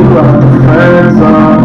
you are the friends of uh,